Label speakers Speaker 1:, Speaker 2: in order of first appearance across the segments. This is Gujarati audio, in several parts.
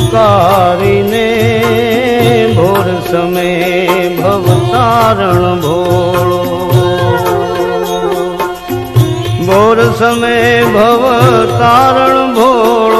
Speaker 1: પુકારીને ભોર સમય ભવતારણ ભોળો. ભોર સમય ભવતારણ ભોળો.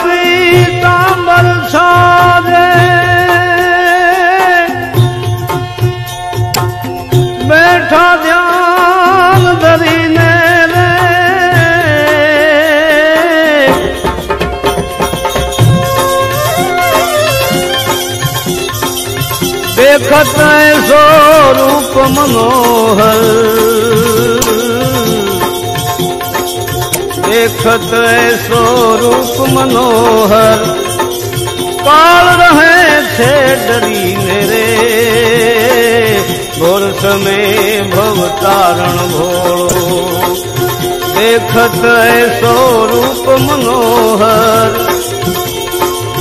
Speaker 1: દેખત એસો રૂપ મનોહર દેખત એસો રૂપ મનોહર કાળ રહે છે ડરીને રે. ભોર સમય ભવતારણ ભોળો. દેખત એસો રૂપ મનોહર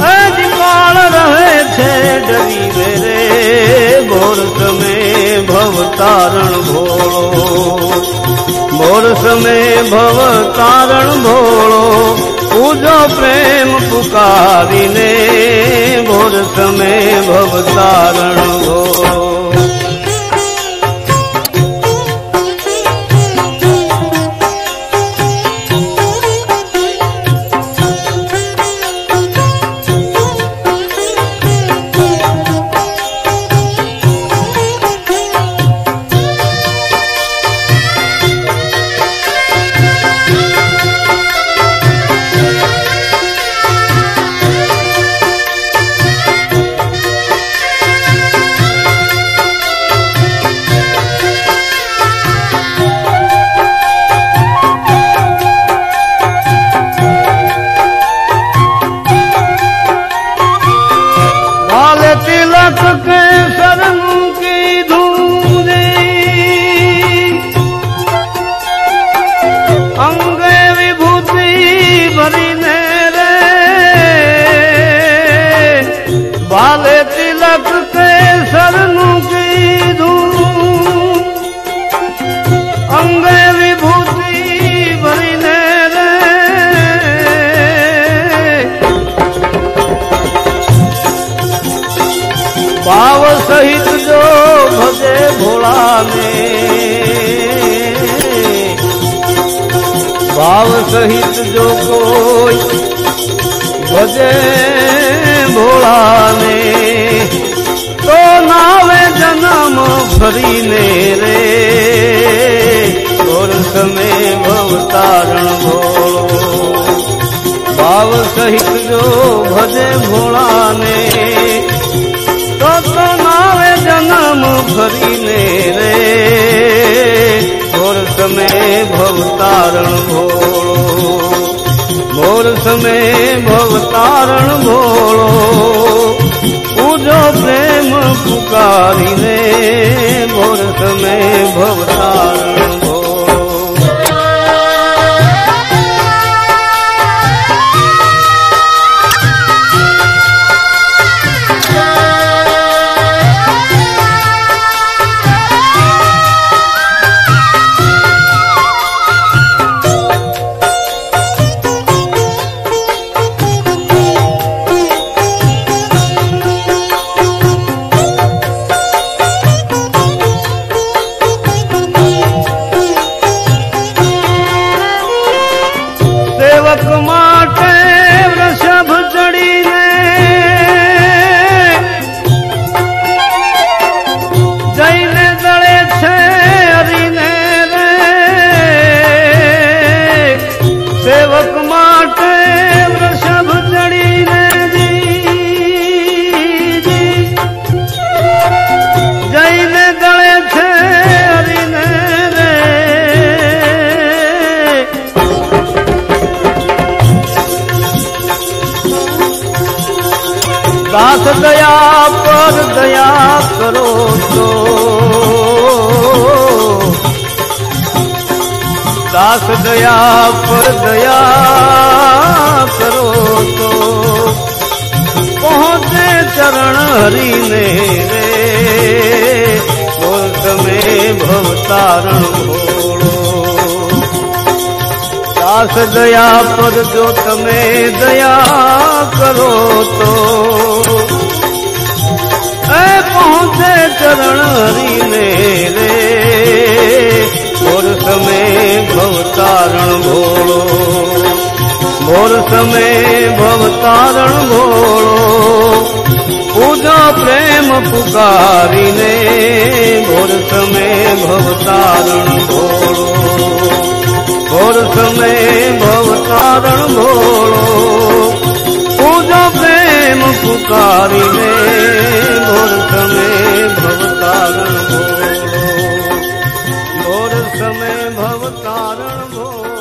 Speaker 1: હજ કાળ રહે છે ડરી રે. ભોર સમે ભવતારણ ભોળો. ભોર સમે ભવતારણ ભોળો. પૂજો પ્રેમ પુકારીને ભોર સમે ભવતારણ ભોળો. તિલક કે સરનું કીધું. અંગે વિભૂતિ ભરીને રે. ભાવ સહિત જો ભજે ભોળાને. ભાવ સહિત જો કોઈ ભજે ભોળાને. તો નાવે જન્મ ભરીને રે. ગોર સમય ભવતારણ ભોળો ભાવ સહિત જો ભજે ભોળાને, તો નાવે જન્મ ભરીને રે. ઘોર સમય ભવતારણ ભોળો મોર સમય ભવતારણ ભોળો પ્રેમ પુકારીને મોર તમે ભવતારણ. દયા પર દયા કરો તો દાસ દયા પર દયા કરો તો પહોંચે ચરણ હરીને રે. બોલ તમે ભવતારણ ભોળો. દાસ દયા પર જો તમે દયા કરો તો પહોંચે ચરણ હરીને રે મોર સમય ભવતારણ ભોળો મોર સમય ભવતારણ ભોળો પૂજા પ્રેમ પુકારીને મોર સમય ભવતારણ ભોળો મોર સમય ભવતારણ ભોળો પૂજા પ્રેમ પુકારીને कारण भो